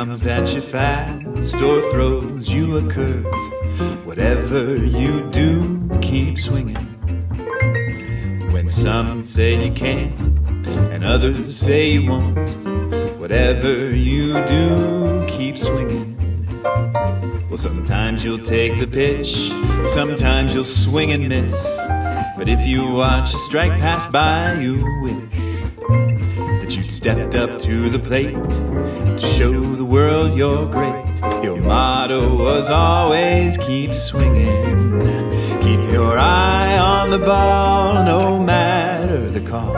comes at you fast or throws you a curve. Whatever you do, keep swinging. When some say you can't and others say you won't, whatever you do, keep swinging. Well, sometimes you'll take the pitch, sometimes you'll swing and miss. But if you watch a strike pass by, you wish stepped up to the plate to show the world you're great. Your motto was always keep swinging. Keep your eye on the ball, no matter the call.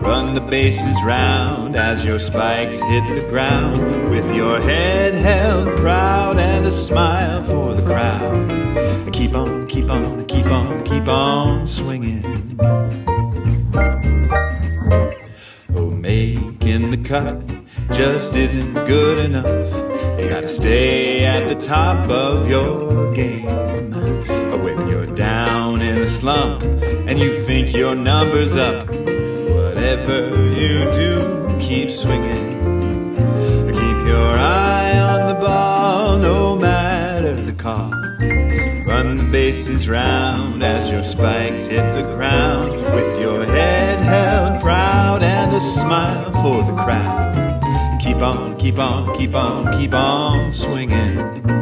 Run the bases round as your spikes hit the ground with your head held proud and a smile for the crowd. Keep on, keep on, keep on, keep on swinging. Making the cut just isn't good enough. You gotta stay at the top of your game. Or when you're down in a slump and you think your number's up, whatever you do, keep swinging. Keep your eye on the ball, no matter the call. Run the bases round as your spikes hit the ground with your head held a smile for the crowd. Keep on, keep on, keep on, keep on swinging.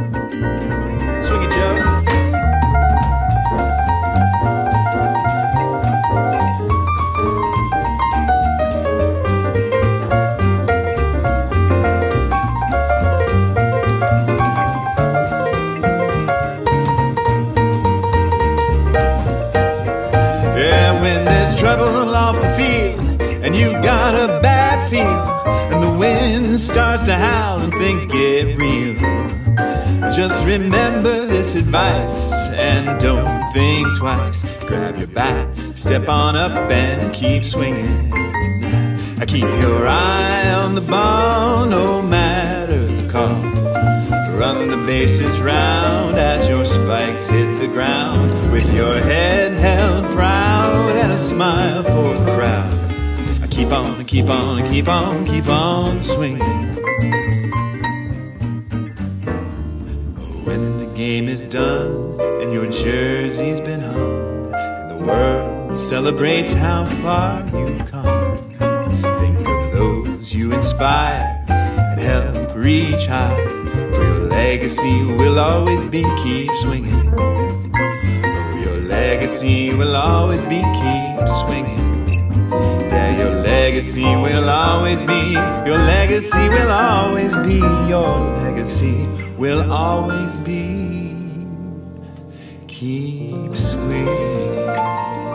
Starts to howl and things get real. Just remember this advice and don't think twice. Grab your bat, step on up and keep swinging. Keep your eye on the ball no matter the call. Run the bases round as your spikes hit the ground with your head held proud and a smile for the. Keep on, and keep on, and keep on, keep on swinging. When the game is done and your jersey's been hung and the world celebrates how far you've come, think of those you inspire and help reach high. For your legacy will always be keep swinging. Your legacy will always be keep swinging. Legacy will always be, your legacy will always be, your legacy will always be. Keep swinging.